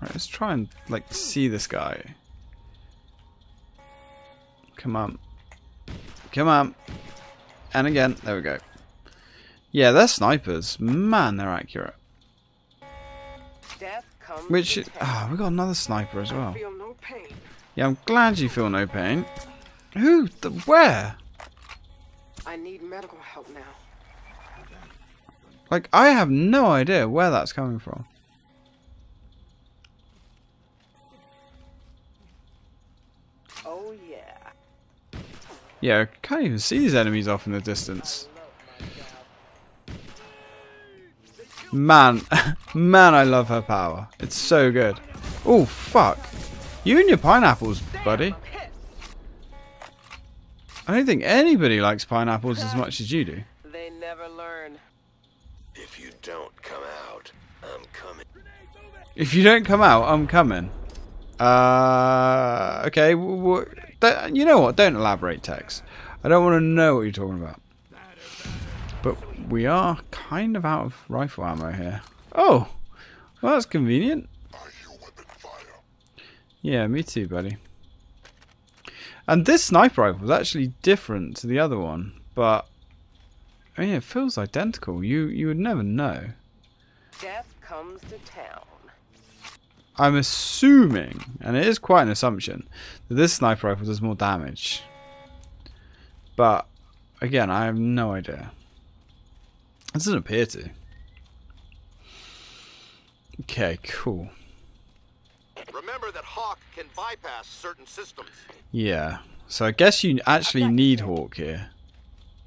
Right, let's try and like see this guy. Come on. Come on. And again, there we go. Yeah, they're snipers. Man, they're accurate. Which, ah, oh, we got another sniper as well. No yeah, I'm glad you feel no pain. Who? The, where? I need medical help now. Like, I have no idea where that's coming from. Yeah, I can't even see these enemies off in the distance. Man, man, I love her power. It's so good. Oh, fuck. You and your pineapples, buddy. I don't think anybody likes pineapples as much as you do. They never learn. If you don't come out, I'm coming. If you don't come out, I'm coming. Uh, okay. you know what? Don't elaborate, Tex. I don't want to know what you're talking about. But we are kind of out of rifle ammo here. Oh, well, that's convenient. Yeah, me too, buddy. And this sniper rifle is actually different to the other one, but oh I mean, it feels identical. You you would never know. Death comes to town. I'm assuming, and it is quite an assumption, that this sniper rifle does more damage. But again, I have no idea. It doesn't appear to. Okay, cool. Remember that Hawk can bypass certain systems. Yeah. So I guess you actually need Hawk here.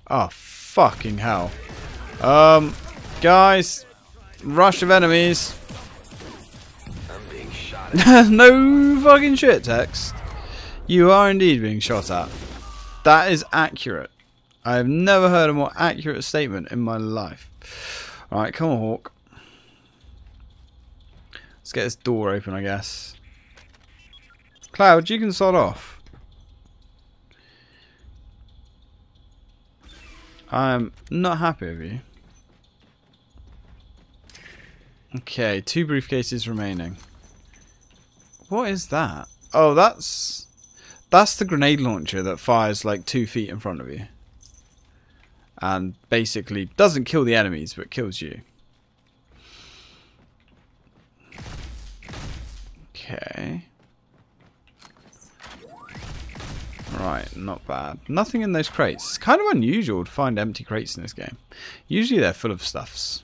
Oh, fucking hell. Um, guys, rush of enemies. no fucking shit, Tex. You are indeed being shot at. That is accurate. I have never heard a more accurate statement in my life. Alright, come on, Hawk. Let's get this door open, I guess. Cloud, you can sod off. I'm not happy with you. Okay, two briefcases remaining. What is that? Oh, that's... That's the grenade launcher that fires like two feet in front of you and basically doesn't kill the enemies but kills you. Okay. Right, not bad. Nothing in those crates. It's kind of unusual to find empty crates in this game. Usually they're full of stuffs.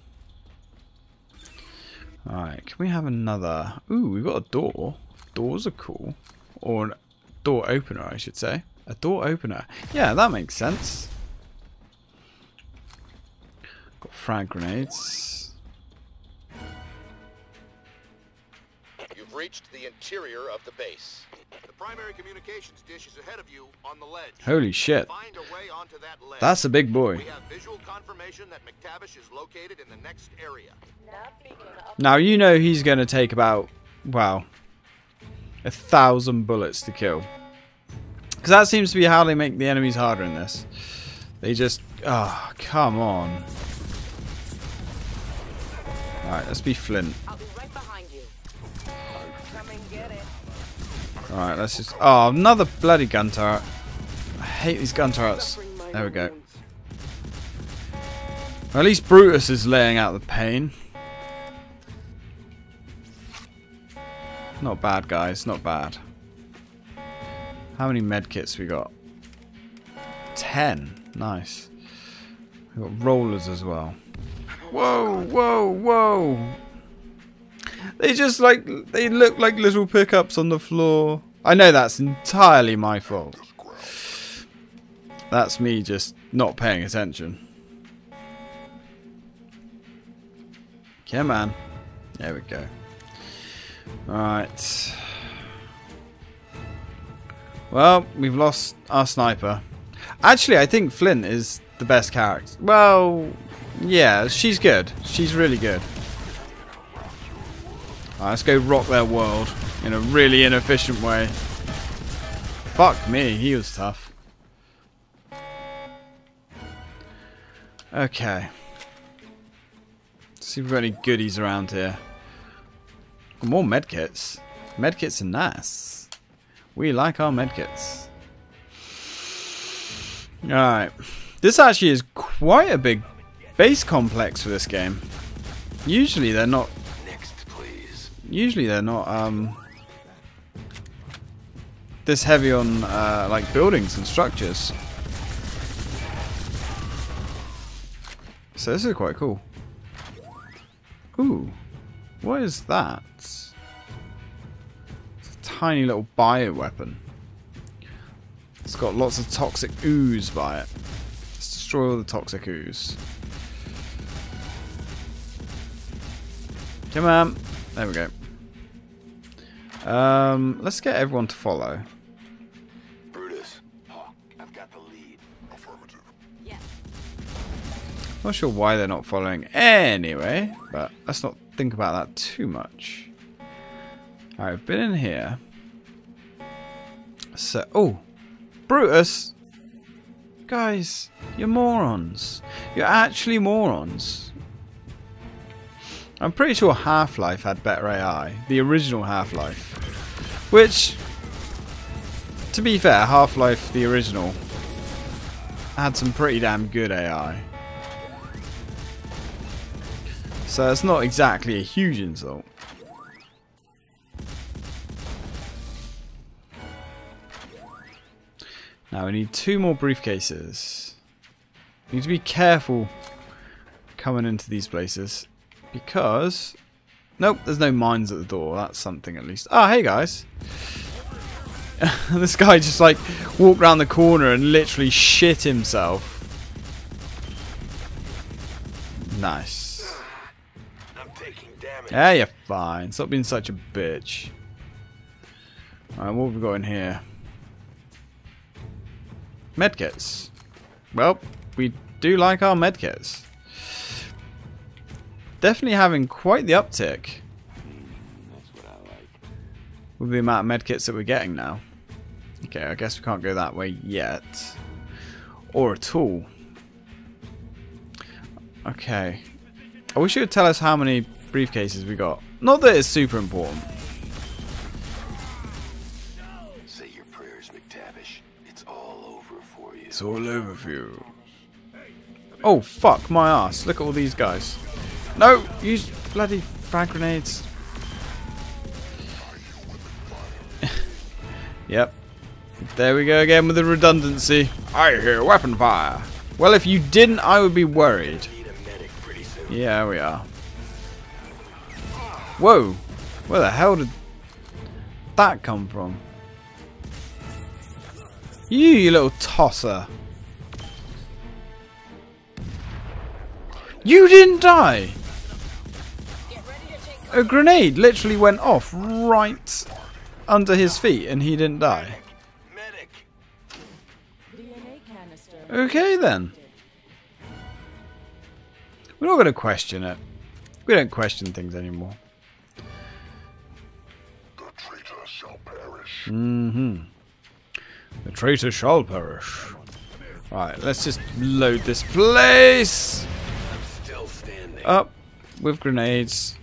Alright, can we have another... Ooh, we've got a door. Doors are cool. Or a door opener, I should say. A door opener. Yeah, that makes sense. Got frag grenades. You've reached the interior of the base. The primary communications dish is ahead of you on the ledge. Holy shit. That That's a big boy. We have visual confirmation that McTavish is located in the next area. Now you know he's going to take about, wow, a thousand bullets to kill. Because that seems to be how they make the enemies harder in this. They just, oh, come on. Alright, let's be Flint. Alright, let's just... Oh, another bloody gun turret. I hate these gun turrets. There we go. Well, at least Brutus is laying out the pain. Not bad, guys. Not bad. How many medkits we got? Ten. Nice. We got rollers as well. Whoa, whoa, whoa. They just like, they look like little pickups on the floor. I know that's entirely my fault. That's me just not paying attention. Come on. There we go. Right. Well, we've lost our sniper. Actually, I think Flint is the best character. Well, yeah, she's good. She's really good. Right, let's go rock their world in a really inefficient way. Fuck me, he was tough. Okay. Let's see if we've got any goodies around here. More medkits. Medkits are nice. We like our medkits. Alright. This actually is quite a big base complex for this game. Usually they're not Next, please. usually they're not um this heavy on uh, like buildings and structures. So this is quite cool. Ooh, what is that? It's a tiny little bio weapon. It's got lots of toxic ooze by it. Let's destroy all the toxic ooze. Come on. There we go. Um, let's get everyone to follow. Brutus. Hawk, I've got the lead. Affirmative. Yeah. Not sure why they're not following anyway, but let's not think about that too much. Alright, I've been in here. So, oh, Brutus! Guys, you're morons. You're actually morons. I'm pretty sure Half-Life had better AI. The original Half-Life. Which, to be fair, Half-Life, the original, had some pretty damn good AI. So it's not exactly a huge insult. Now we need two more briefcases. We need to be careful coming into these places because nope, there's no mines at the door. That's something at least. Ah, hey guys. this guy just like walked around the corner and literally shit himself. Nice. Yeah, you're fine. Stop being such a bitch. Alright, what have we got in here? Medkits. Well, we do like our medkits. Definitely having quite the uptick That's what I like. with the amount of medkits that we're getting now. Okay, I guess we can't go that way yet. Or at all. Okay. I wish you would tell us how many briefcases we got. Not that it's super important. Say your prayers, McTavish. It's all over for you. It's all over for you. Oh, fuck my ass. Look at all these guys. No! Use bloody frag grenades. yep. There we go again with the redundancy. I hear weapon fire. Well, if you didn't, I would be worried. Need a medic pretty soon. Yeah, we are. Whoa! Where the hell did that come from? You, you little tosser. You didn't die! A grenade literally went off right under his feet and he didn't die. Okay then. We're not going to question it. We don't question things anymore. Mm-hmm. The traitor shall perish. Right, let's just load this place up with grenades.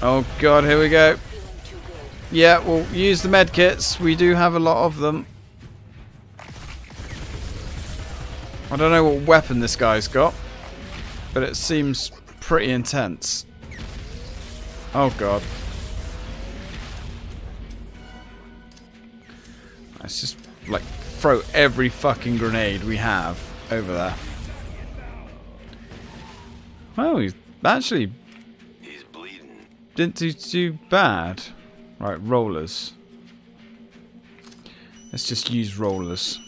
Oh god, here we go. Yeah, we'll use the medkits. We do have a lot of them. I don't know what weapon this guy's got, but it seems pretty intense. Oh god. Let's just like throw every fucking grenade we have over there. Oh, he's actually He's bleeding. didn't do too bad. Right, rollers. Let's just use rollers.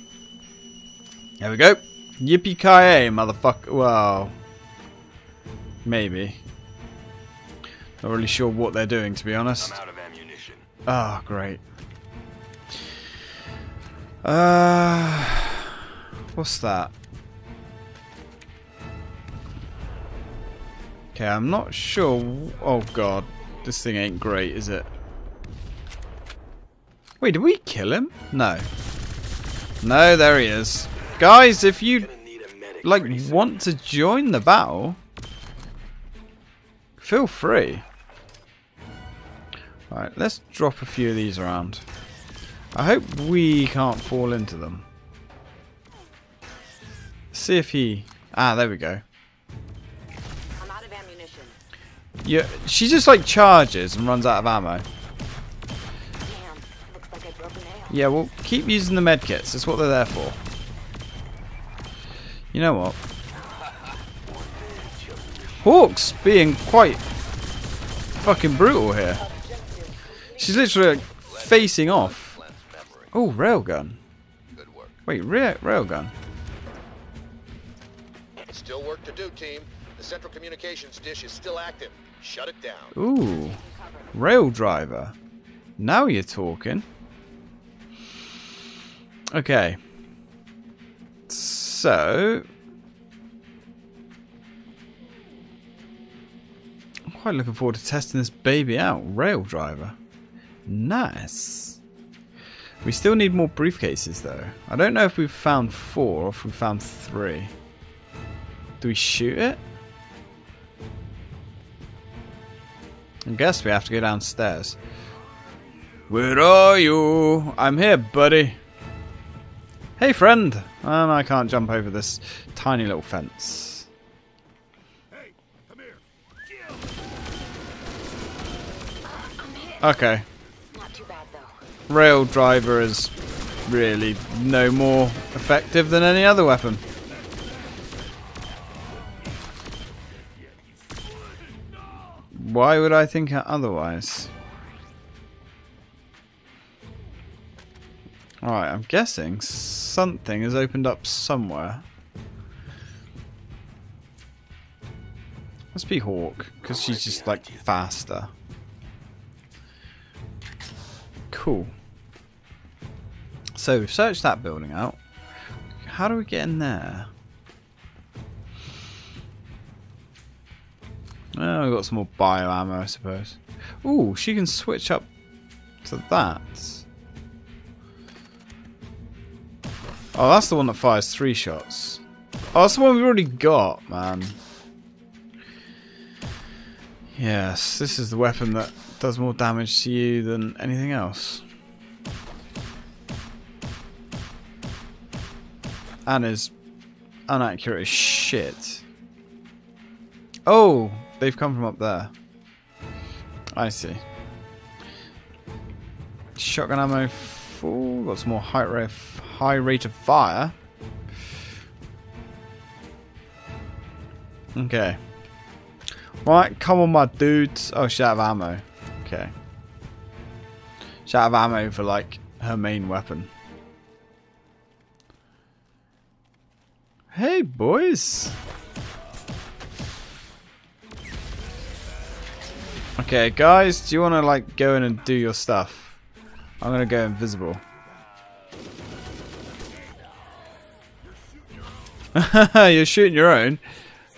There we go. Yippee ki yay, motherfucker. Well, maybe. Not really sure what they're doing, to be honest. I'm out of ammunition. Ah, great. Uh, what's that? Okay, I'm not sure. Oh god, this thing ain't great, is it? Wait, did we kill him? No. No, there he is. Guys, if you like want to join the battle, feel free. Alright, let's drop a few of these around. I hope we can't fall into them. See if he... Ah, there we go. I'm out of ammunition. Yeah, she just like charges and runs out of ammo. Damn, looks like I broke nail. Yeah, well, keep using the medkits. That's what they're there for. You know what? Hawk's being quite fucking brutal here. She's literally like, facing off. Oh, railgun. Wait, ra railgun. Still work to do, team. The central communications dish is still active. Shut it down. Ooh, rail driver. Now you're talking. Okay. So, I'm quite looking forward to testing this baby out. Rail driver. Nice. We still need more briefcases though. I don't know if we've found four or if we found three. Do we shoot it? I guess we have to go downstairs. Where are you? I'm here, buddy. Hey, friend. And I can't jump over this tiny little fence. Okay. Rail driver is really no more effective than any other weapon. Why would I think otherwise? Alright, I'm guessing something has opened up somewhere. Must be Hawk, because she's just like faster. Cool. So we've searched that building out. How do we get in there? Oh, we've got some more bio ammo, I suppose. Ooh, she can switch up to that. Oh, that's the one that fires three shots. Oh, that's the one we've already got, man. Yes, this is the weapon that does more damage to you than anything else. And is inaccurate as shit. Oh, they've come from up there. I see. Shotgun ammo full. Got some more high rate, high rate of fire. Okay. Right, come on, my dudes. Oh, shit, out of ammo. Okay. She's out of ammo for like her main weapon. Hey, boys. Okay, guys, do you want to like go in and do your stuff? I'm gonna go invisible. You're shooting your own.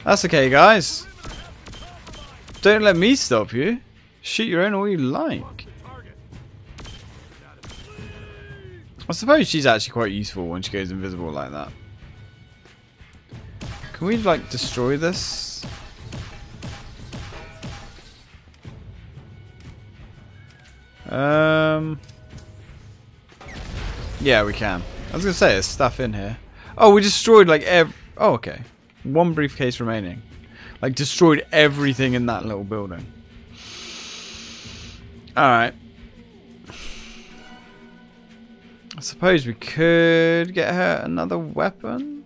That's okay, guys. Don't let me stop you. Shoot your own all you like. I suppose she's actually quite useful when she goes invisible like that. Can we like destroy this? Um. Yeah, we can. I was gonna say there's stuff in here. Oh, we destroyed like ev. Oh, okay. One briefcase remaining. Like destroyed everything in that little building. All right. I suppose we could get her another weapon.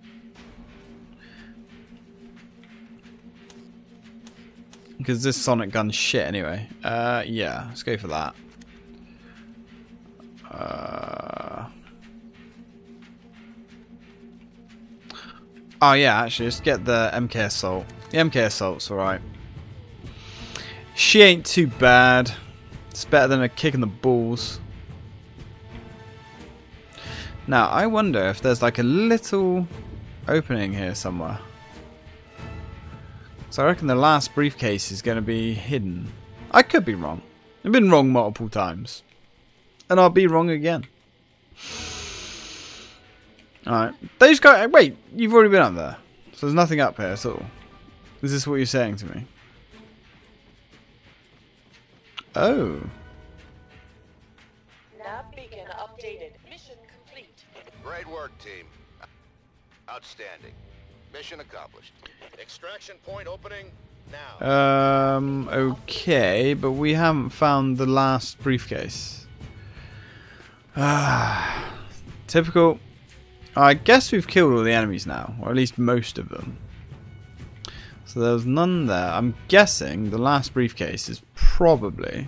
Because this sonic gun's shit anyway. Uh, yeah, let's go for that. Uh... Oh yeah, actually, just get the MK Assault. The MK Assault's alright. She ain't too bad. It's better than a kick in the balls. Now, I wonder if there's like a little opening here somewhere. So I reckon the last briefcase is going to be hidden. I could be wrong. I've been wrong multiple times. And I'll be wrong again. Alright. Those guys... Wait, you've already been up there. So there's nothing up here at all. Is this what you're saying to me? Oh. Nav beacon updated. Mission complete. Great work, team. Outstanding. Mission accomplished. Extraction point opening now. Um, okay, but we haven't found the last briefcase. Ah, typical. I guess we've killed all the enemies now, or at least most of them. So there's none there. I'm guessing the last briefcase is probably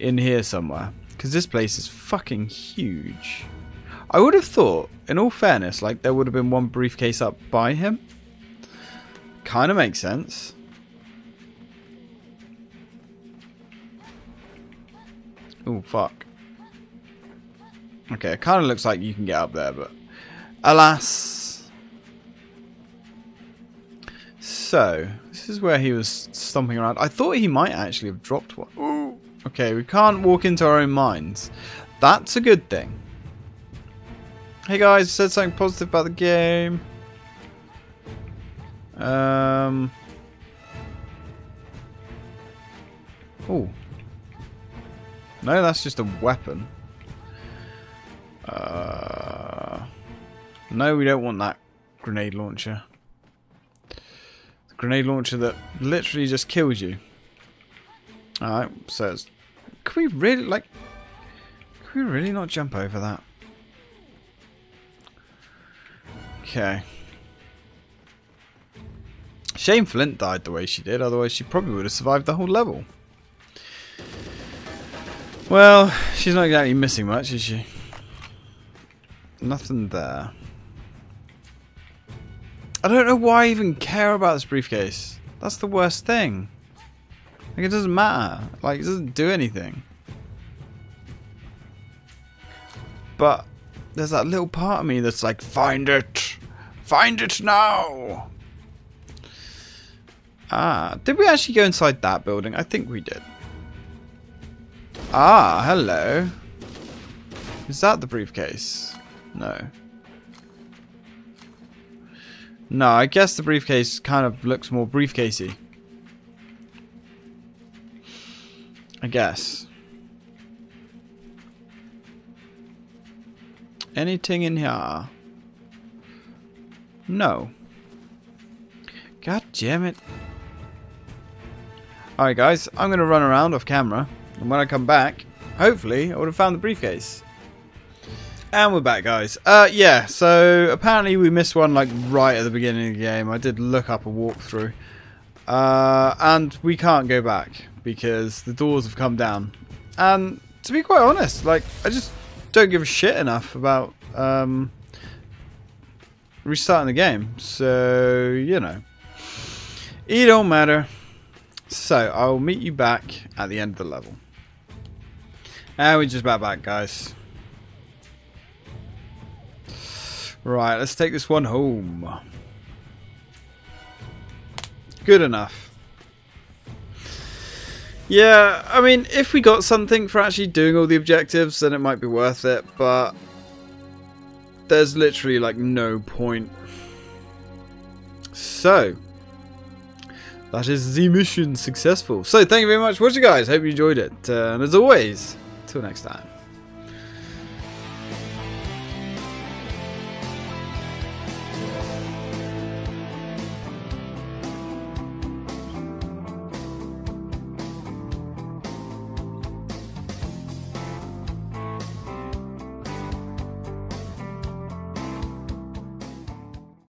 in here somewhere. Because this place is fucking huge. I would have thought, in all fairness, like there would have been one briefcase up by him. Kind of makes sense. Oh, fuck. Okay, it kind of looks like you can get up there, but alas. So, this is where he was stomping around. I thought he might actually have dropped one. Ooh. Okay, we can't walk into our own minds. That's a good thing. Hey guys, said something positive about the game. Um. Oh. No, that's just a weapon. Uh. No, we don't want that grenade launcher. Grenade launcher that literally just kills you. Alright, so it's, can we really, like, can we really not jump over that? Okay. Shame Flint died the way she did, otherwise she probably would have survived the whole level. Well, she's not exactly missing much, is she? Nothing there. I don't know why I even care about this briefcase. That's the worst thing. Like, it doesn't matter. Like, it doesn't do anything. But there's that little part of me that's like, find it! Find it now! Ah, did we actually go inside that building? I think we did. Ah, hello. Is that the briefcase? No. No, I guess the briefcase kind of looks more briefcasey. I guess. Anything in here? No. God damn it. Alright guys, I'm going to run around off camera. And when I come back, hopefully I would have found the briefcase. And we're back guys. Uh, yeah, so apparently we missed one like right at the beginning of the game. I did look up a walkthrough. Uh, and we can't go back because the doors have come down. And to be quite honest, like, I just don't give a shit enough about um, restarting the game. So, you know. It don't matter. So, I'll meet you back at the end of the level. And we're just about back, guys. Right, let's take this one home. Good enough. Yeah, I mean, if we got something for actually doing all the objectives, then it might be worth it, but there's literally like no point. So, that is the mission successful. So, thank you very much for watching, guys. Hope you enjoyed it. Uh, and as always, till next time.